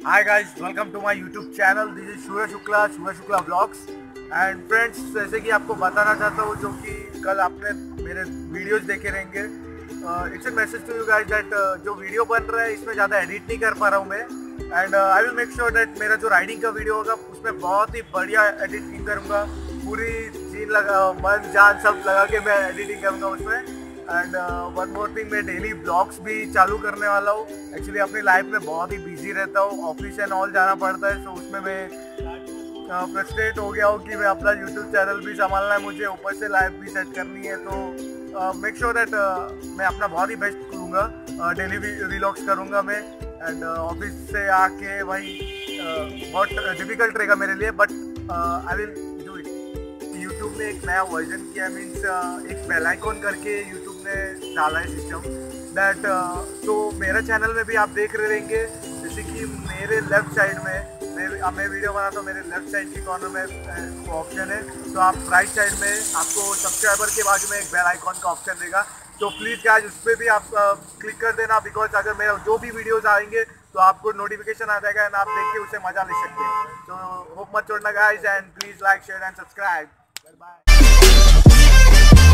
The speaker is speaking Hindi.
Hi guys, welcome to my YouTube channel. This is Shura Shukla, Shura Shukla Vlogs. And friends, जैसे कि आपको बताना चाहता हूँ जो कि कल आपने मेरे वीडियोस देखे रहेंगे it's a message to you guys that जो वीडियो बन रहा है इसमें ज़्यादा एडिट नहीं कर पा रहा हूँ मैं and I will make sure that मेरा जो राइडिंग का वीडियो होगा उसमें बहुत ही बढ़िया एडिटिंग करूँगा पूरी जीन लगा मन जान सब लगा के मैं एडिटिंग करूँगा उसमें एंड वन मोर थिंग मैं डेली ब्लॉग्स भी चालू करने वाला हूँ। एक्चुअली अपनी लाइफ में बहुत ही बिज़ी रहता हूँ। ऑफ़िस एंड ऑल जाना पड़ता है तो उसमें मैं फ्रस्ट्रेट हो गया हूँ कि मैं अपना यूट्यूब चैनल भी संभालना है मुझे ऊपर से लाइफ भी सेट करनी है। तो मेक श्योर दैट मैं अपना बहुत ही बेस्ट करूँगा। डेली व्लॉग्स करूँगा मैं। एंड ऑफ़िस से आके भाई uh, बहुत डिफ़िकल्ट रहेगा मेरे लिए बट आई विल ने एक नया वर्जन किया मीन्स एक बेलाइकॉन करके यूट्यूब ने डाला है सिस्टम दैट तो मेरे चैनल में भी आप देख रहे रहेंगे, जैसे कि मेरे लेफ़्ट साइड में, मैं मैं वीडियो बनाता हूँ, मेरे लेफ़्ट साइड की कॉर्नर में ऑप्शन है। तो आप राइट साइड में आपको सब्सक्राइबर के बाजू में एक बेल आइकॉन का ऑप्शन देगा। तो प्लीज़ गाइस उस पर भी आप क्लिक कर देना बिकॉज़ अगर मेरा जो भी वीडियोस आएँगे तो आपको नोटिफिकेशन आ जाएगा एंड आप देख के उसे मज़ा ले सकते हैं। तो होप मत छोड़ना guys and please like share and subscribe Bye, bye.